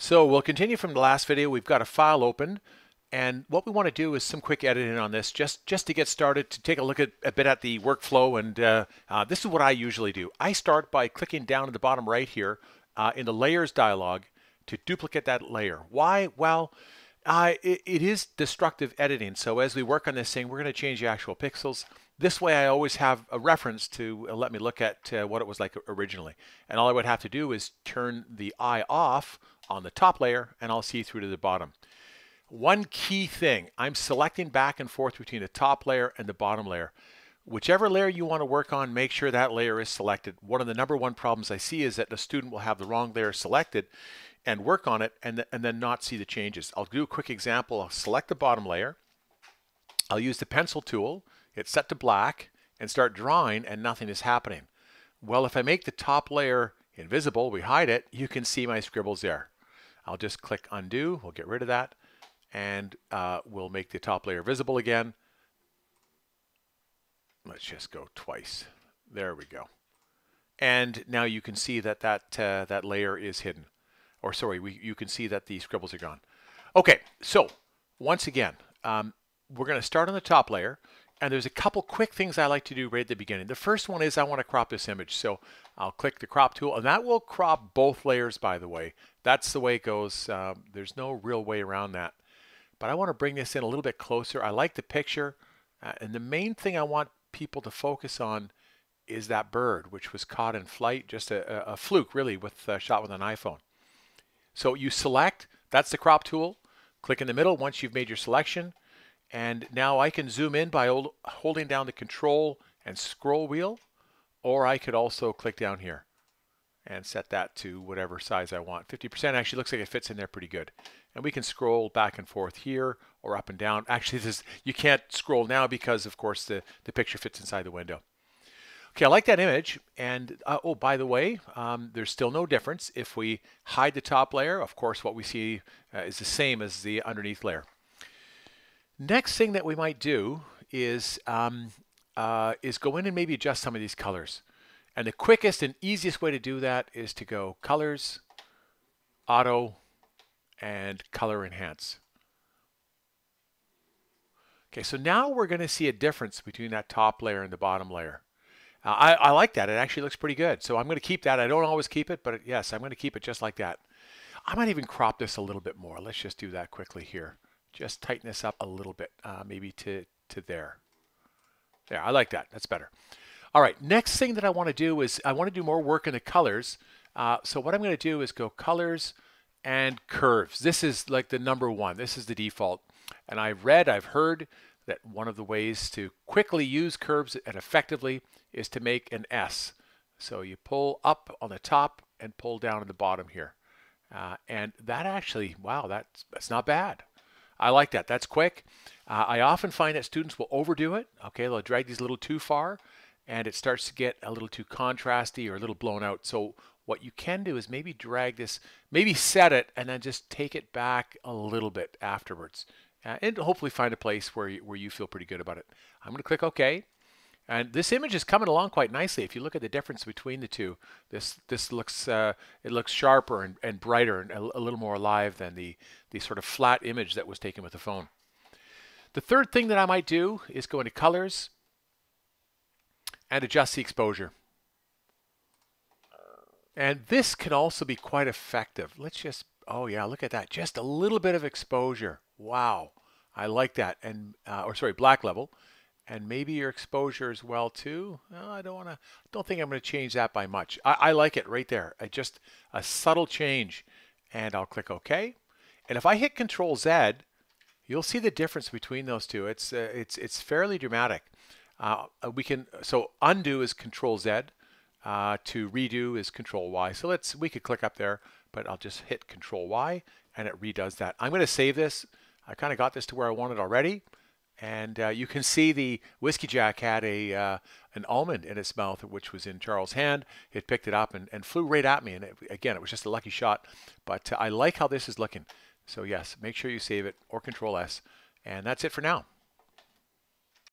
So we'll continue from the last video. We've got a file open and what we want to do is some quick editing on this just, just to get started to take a look at a bit at the workflow and uh, uh, this is what I usually do. I start by clicking down at the bottom right here uh, in the layers dialog to duplicate that layer. Why? Well, it, it is destructive editing. So as we work on this thing, we're going to change the actual pixels. This way I always have a reference to uh, let me look at uh, what it was like originally. And all I would have to do is turn the eye off on the top layer and I'll see through to the bottom. One key thing, I'm selecting back and forth between the top layer and the bottom layer. Whichever layer you want to work on, make sure that layer is selected. One of the number one problems I see is that the student will have the wrong layer selected and work on it and, th and then not see the changes. I'll do a quick example. I'll select the bottom layer. I'll use the pencil tool. It's set to black and start drawing and nothing is happening. Well, if I make the top layer invisible, we hide it, you can see my scribbles there. I'll just click undo, we'll get rid of that, and uh, we'll make the top layer visible again. Let's just go twice. There we go. And now you can see that that, uh, that layer is hidden. Or sorry, we, you can see that the scribbles are gone. Okay, so once again, um, we're going to start on the top layer. And there's a couple quick things I like to do right at the beginning. The first one is I want to crop this image. So I'll click the crop tool and that will crop both layers by the way. That's the way it goes. Um, there's no real way around that. But I want to bring this in a little bit closer. I like the picture. Uh, and the main thing I want people to focus on is that bird, which was caught in flight, just a, a fluke really with a shot with an iPhone. So you select, that's the crop tool. Click in the middle once you've made your selection. And now I can zoom in by holding down the control and scroll wheel, or I could also click down here and set that to whatever size I want. 50% actually looks like it fits in there pretty good. And we can scroll back and forth here or up and down. Actually, this you can't scroll now because, of course, the, the picture fits inside the window. Okay, I like that image. And uh, oh, by the way, um, there's still no difference. If we hide the top layer, of course, what we see uh, is the same as the underneath layer. Next thing that we might do is, um, uh, is go in and maybe adjust some of these colors. And the quickest and easiest way to do that is to go Colors, Auto, and Color Enhance. Okay, so now we're going to see a difference between that top layer and the bottom layer. Uh, I, I, like that. It actually looks pretty good. So I'm going to keep that. I don't always keep it, but yes, I'm going to keep it just like that. I might even crop this a little bit more. Let's just do that quickly here just tighten this up a little bit, uh, maybe to, to there. There, I like that. That's better. All right, next thing that I want to do is I want to do more work in the colors. Uh, so what I'm going to do is go colors and curves. This is like the number one. This is the default. And I've read, I've heard that one of the ways to quickly use curves and effectively is to make an S. So you pull up on the top and pull down on the bottom here. Uh, and that actually, wow, that's, that's not bad. I like that. That's quick. Uh, I often find that students will overdo it. Okay, they'll drag these a little too far and it starts to get a little too contrasty or a little blown out. So what you can do is maybe drag this, maybe set it and then just take it back a little bit afterwards. Uh, and hopefully find a place where you, where you feel pretty good about it. I'm going to click OK. And this image is coming along quite nicely. If you look at the difference between the two, this this looks uh, it looks sharper and, and brighter and a, a, little more alive than the the sort of flat image that was taken with the phone. The third thing that I might do is go into colors and adjust the exposure. And this can also be quite effective. Let's just, oh yeah, look at that. Just a little bit of exposure. Wow. I like that. And, uh, or sorry, black level and maybe your exposure as well too. No, I don't want to. Don't think I'm going to change that by much. I, I like it right there. I just a subtle change, and I'll click OK. And if I hit Control Z, you'll see the difference between those two. It's uh, it's it's fairly dramatic. Uh, we can so undo is Control Z. Uh, to redo is Control Y. So let's we could click up there, but I'll just hit Control Y and it redoes that. I'm going to save this. I kind of got this to where I want it already. And uh, you can see the whiskey jack had a uh, an almond in its mouth, which was in Charles' hand. It picked it up and, and flew right at me. And it, again, it was just a lucky shot. But uh, I like how this is looking. So yes, make sure you save it or Control S. And that's it for now.